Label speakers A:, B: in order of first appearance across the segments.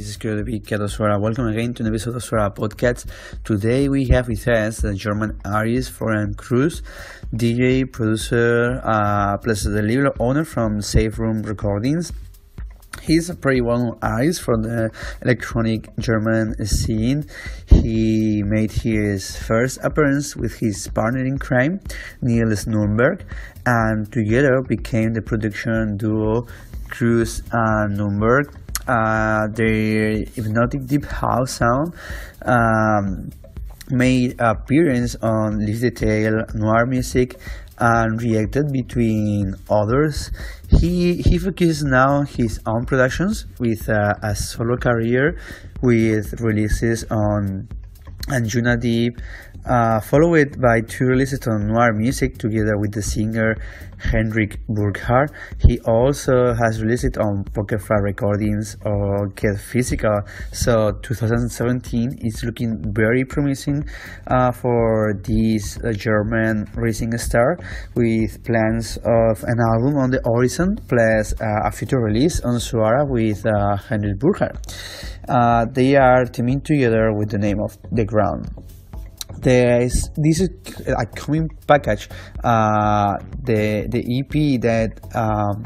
A: This is to be Welcome again to an episode of Suara PodCats. Today we have with us the German artist Florian Kruse, DJ, producer, uh, plus the label owner from Safe Room Recordings. He's a pretty well-known artist from the electronic German scene. He made his first appearance with his partner in crime, Niels Nürnberg, and together became the production duo Kruse and Nürnberg. Uh, their hypnotic deep house sound um, made appearance on Liebe*Detail, Noir Music, and Reacted between others. He he focuses now his own productions with uh, a solo career with releases on Anjuna Deep, uh, followed by two releases on Noir Music together with the singer Hendrik Burkhard. He also has released on Poker Flat Recordings or Get Physical. So 2017 is looking very promising uh, for this uh, German racing star with plans of an album on the horizon plus uh, a future release on Suara with uh, Hendrik Burkhard. Uh, they are teaming together with the name of The Ground there is this is a coming package uh, the the EP that um,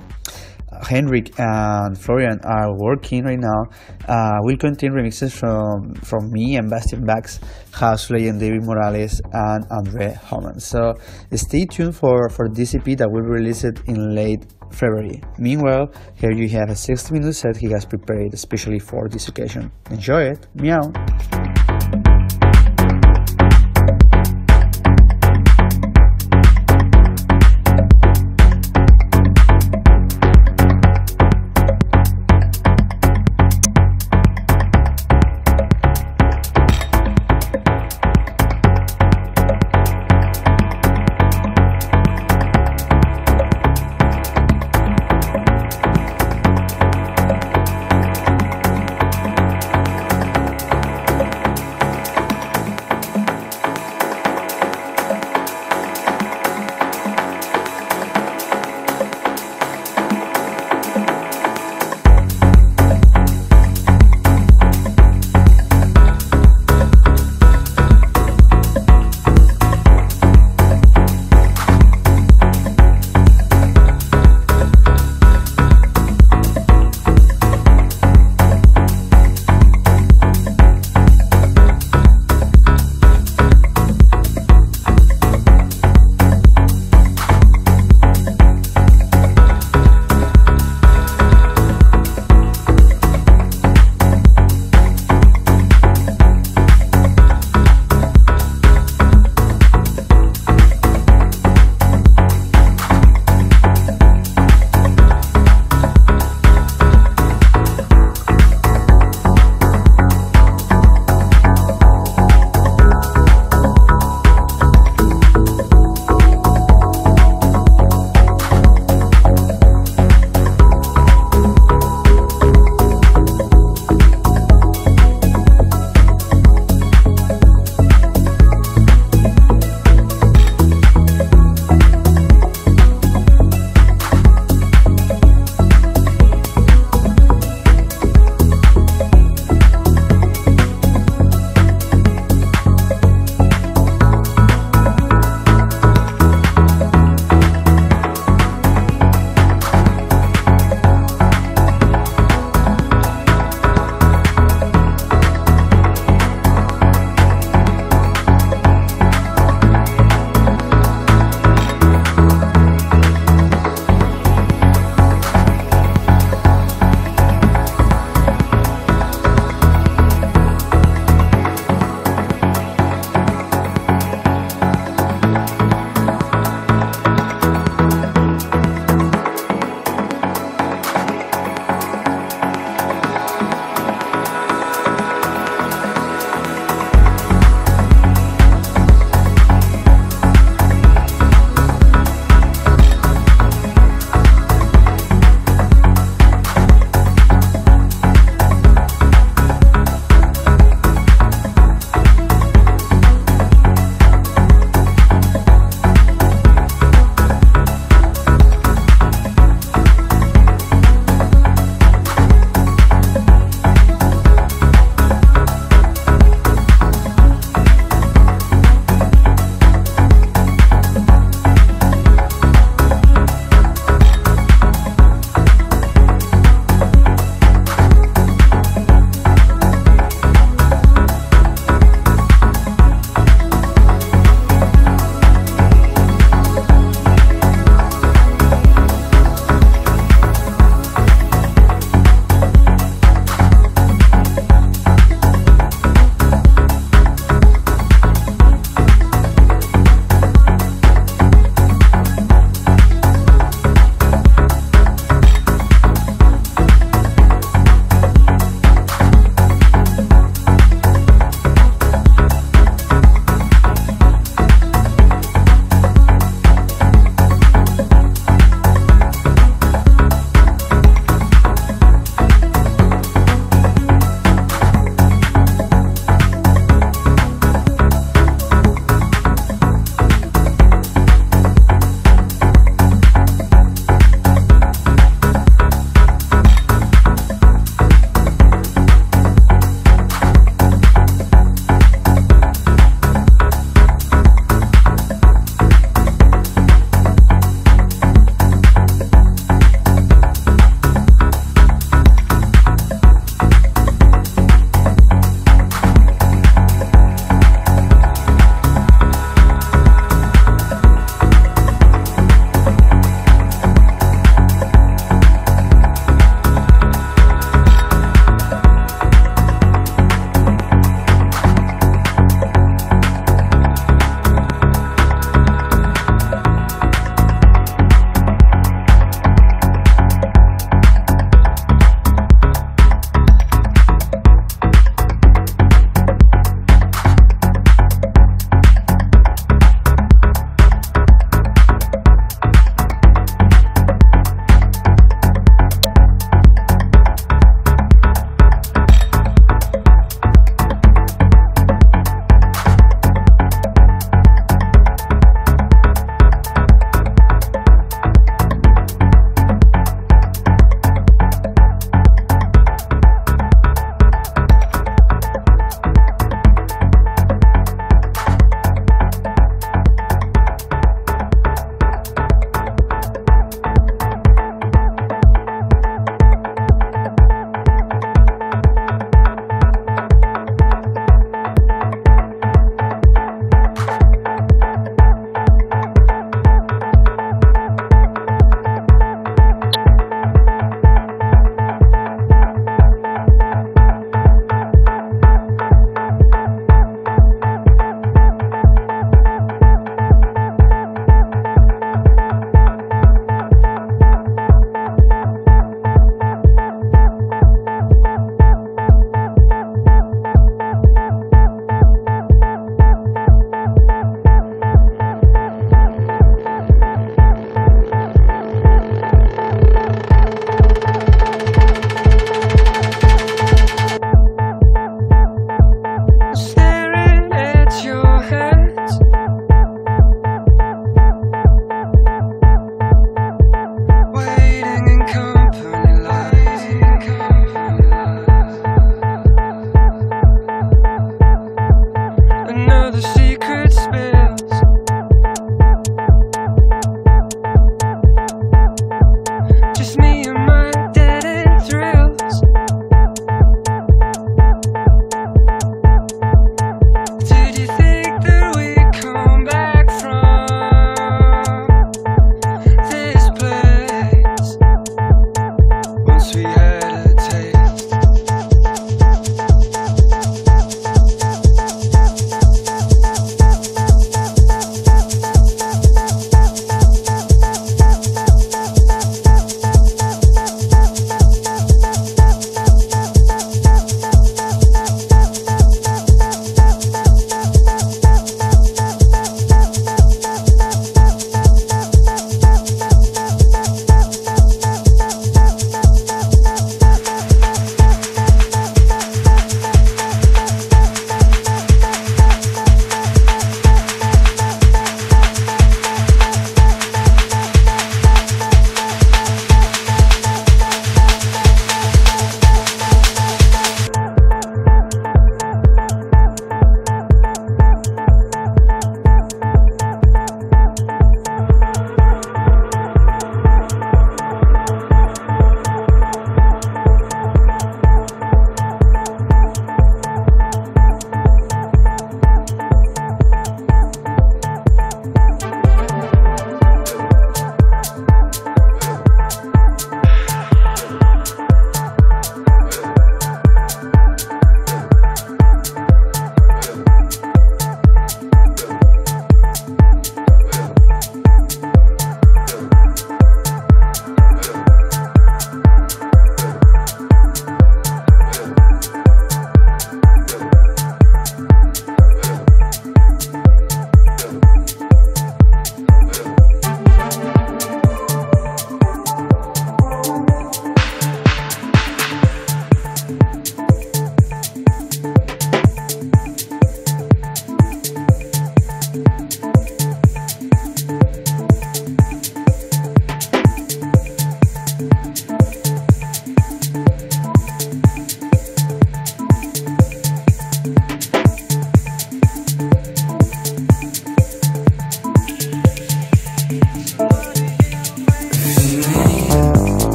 A: Hendrik and Florian are working right now uh, will contain remixes from from me and Bastian Bux, House Legend David Morales, and Andre Hommen. So stay tuned for, for this EP that will be released in late February. Meanwhile, here you have a 60 minute set he has prepared especially for this occasion. Enjoy it! Meow!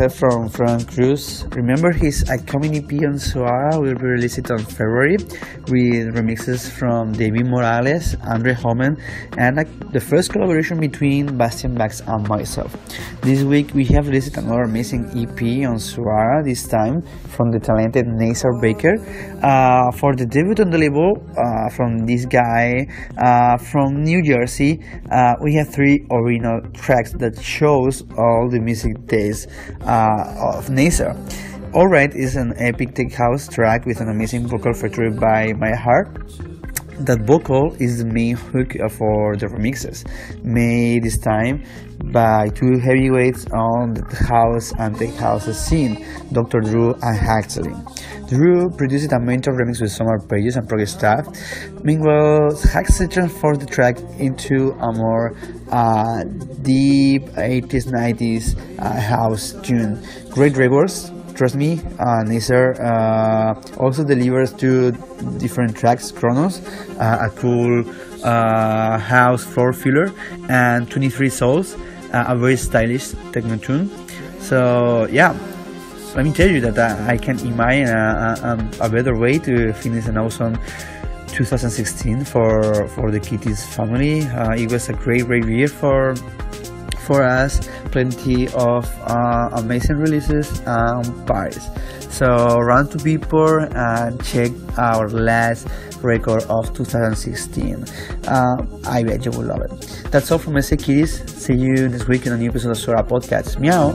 A: Set from Florian Kruse. Remember his upcoming EP on Suara will be released on February with remixes from David Morales, Andre Hommen, and the first collaboration between Bastian Bux and myself. This week we have released another amazing EP on Suara, this time from the talented Nasser Baker. Uh, for the debut on the label uh, from this guy uh, from New Jersey, uh, we have three original tracks that shows all the music days uh, of Nazar. Alright is an epic tech house track with an amazing vocal featured by My Heart that vocal is the main hook for the remixes, made this time by two heavyweights on the house and tech house scene, Dr. Dru and Huxley. Dru produced a mentor remix with some arpeggios and progress stuff. Meanwhile, Huxley transformed the track into a more uh, deep 80s 90s uh, house tune. Great records, trust me, uh, Nasser uh, also delivers two different tracks Chronos, uh, a cool uh, house floor filler, and 23 Souls, uh, a very stylish techno tune. So, yeah, let me tell you that uh, I can imagine a, a, a, better way to finish an awesome 2016 for for the Kitties family. it was a great, great year for for us plenty of uh, amazing releases and parties. So run to Beatport and check our last record of 2016. Uh, I bet you will love it. That's all from SC Kitties. See you next week in a new episode of Suara PodCats. Meow.